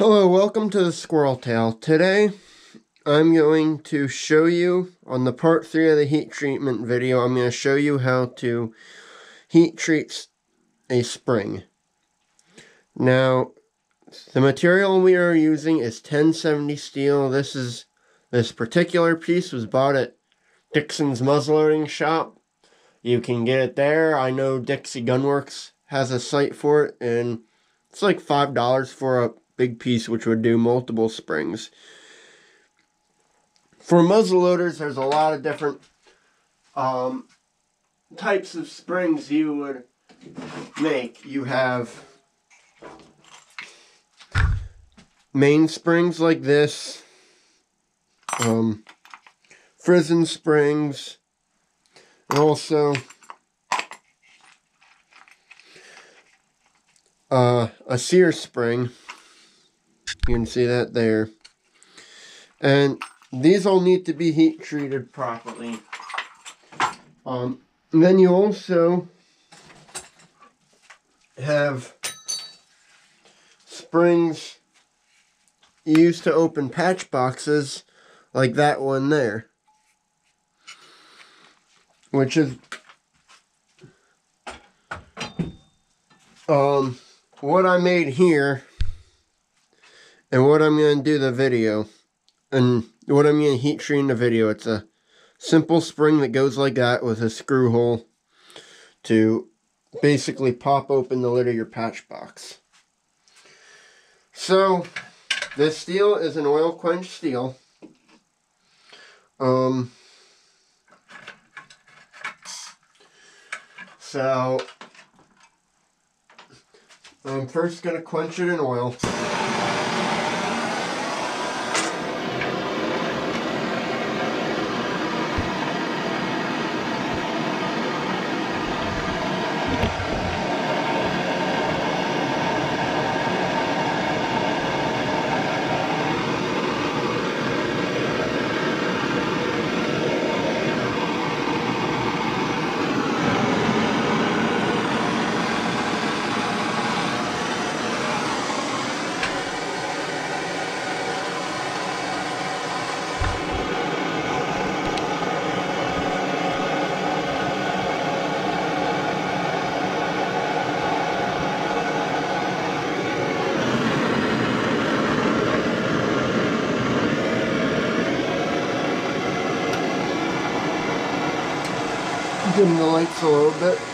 Hello, welcome to the Squirrel Tail. Today, I'm going to show you, on the part 3 of the heat treatment video, I'm going to show you how to heat treat a spring. Now, the material we are using is 1070 steel. This is this particular piece was bought at Dixon's muzzleloading shop. You can get it there. I know Dixie Gunworks has a site for it, and it's like $5 for a big piece, which would do multiple springs. For muzzle loaders, there's a lot of different um, types of springs you would make. You have main springs like this, um, frizzen springs, and also uh, a sear spring. You can see that there. And these all need to be heat treated properly. Um, then you also have springs used to open patch boxes like that one there. Which is um what I made here and what I'm going to do the video and what I'm going to heat treat in the video. It's a simple spring that goes like that with a screw hole to basically pop open the lid of your patch box. So this steel is an oil quench steel. Um, so I'm first going to quench it in oil. The lights a little bit.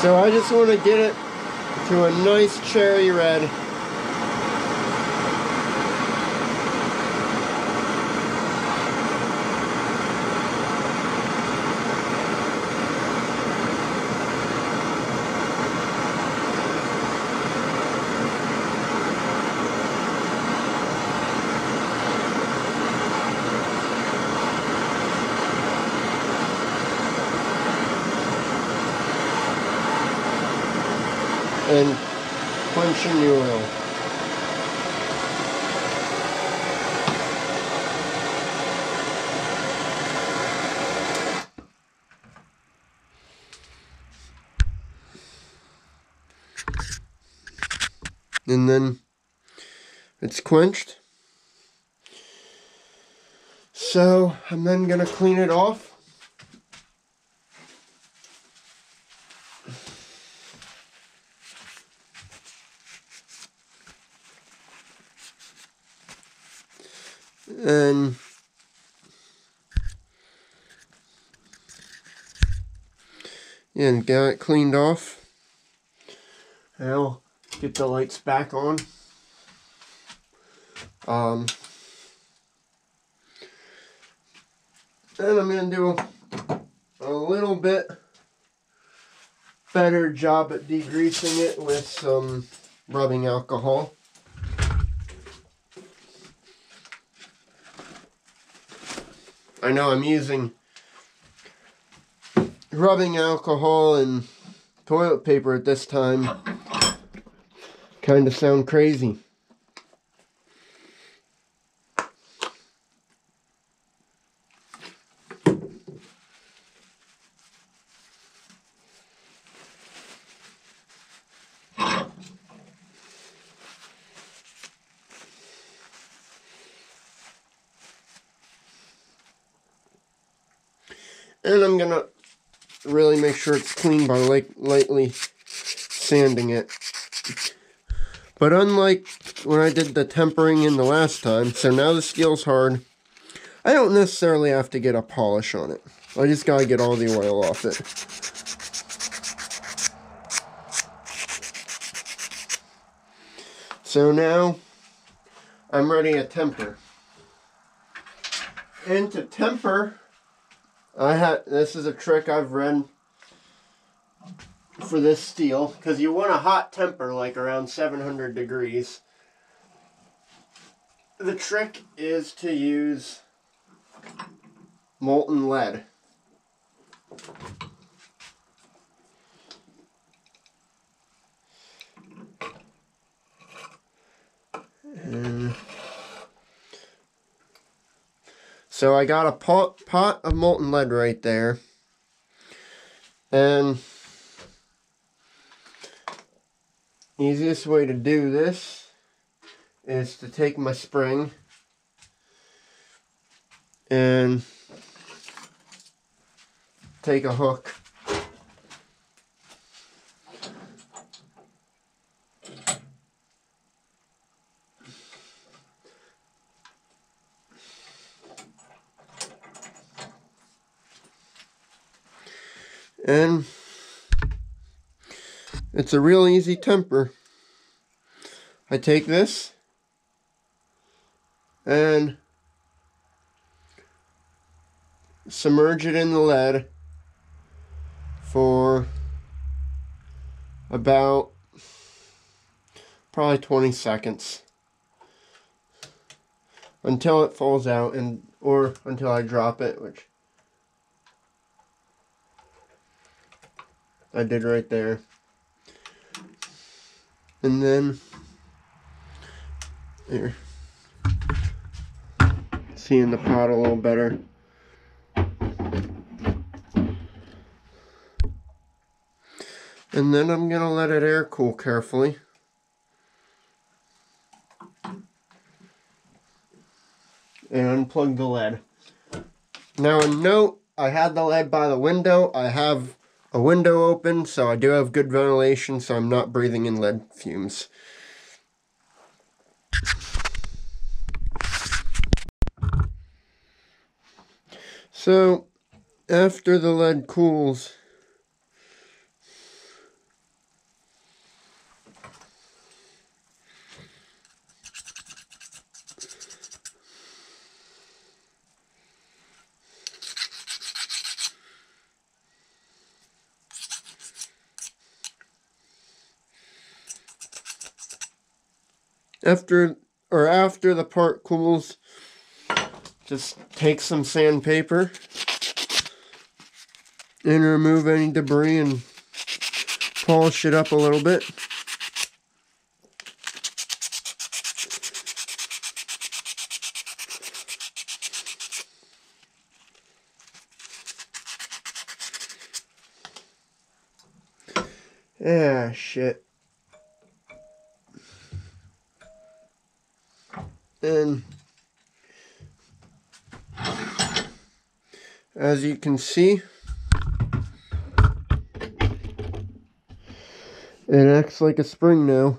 So I just want to get it to a nice cherry red. and the oil. And then it's quenched. So I'm then going to clean it off. And and got it cleaned off I'll get the lights back on. Um, and I'm to do a little bit better job at degreasing it with some rubbing alcohol. I know I'm using rubbing alcohol and toilet paper at this time kind of sound crazy. And I'm going to really make sure it's clean by like lightly sanding it. But unlike when I did the tempering in the last time, so now the steel's hard, I don't necessarily have to get a polish on it. I just gotta get all the oil off it. So now, I'm ready to temper. And to temper, I had this is a trick I've read for this steel because you want a hot temper like around 700 degrees. The trick is to use molten lead. And So I got a pot, pot of molten lead right there. And easiest way to do this is to take my spring and take a hook And it's a real easy temper. I take this and submerge it in the lead for about probably 20 seconds until it falls out and or until I drop it which I did right there. And then, here, seeing the pot a little better. And then I'm going to let it air cool carefully. And unplug the lead. Now a note, I had the lead by the window. I have a window open, so I do have good ventilation, so I'm not breathing in lead fumes. So, after the lead cools, after or after the part cools, just take some sandpaper and remove any debris and polish it up a little bit. Ah, shit. And as you can see, it acts like a spring now.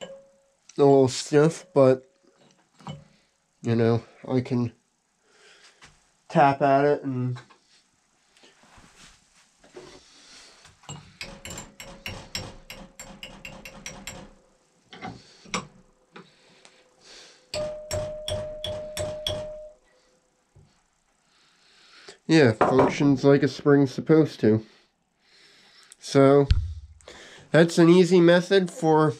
A little stiff, but you know, I can tap at it and yeah, functions like a spring's supposed to. So, that's an easy method for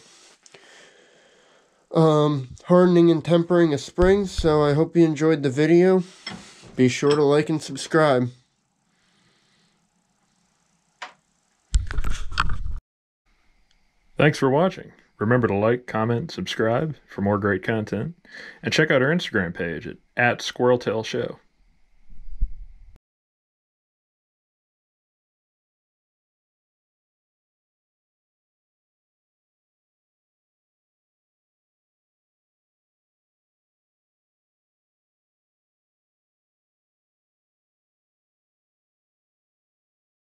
um, hardening and tempering a spring. So I hope you enjoyed the video. Be sure to like and subscribe. Thanks for watching. Remember to like, comment, subscribe for more great content, and check out our Instagram page at, at SquirrelTail Show.